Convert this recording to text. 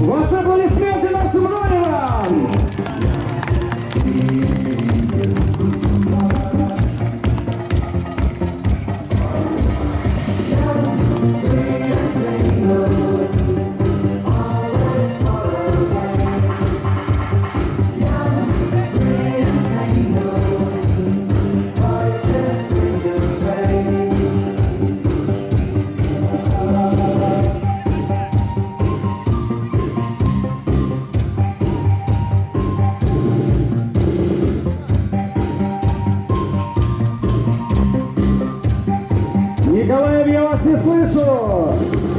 Nossa polícia de nosso mano! Николаев, я вас не слышу!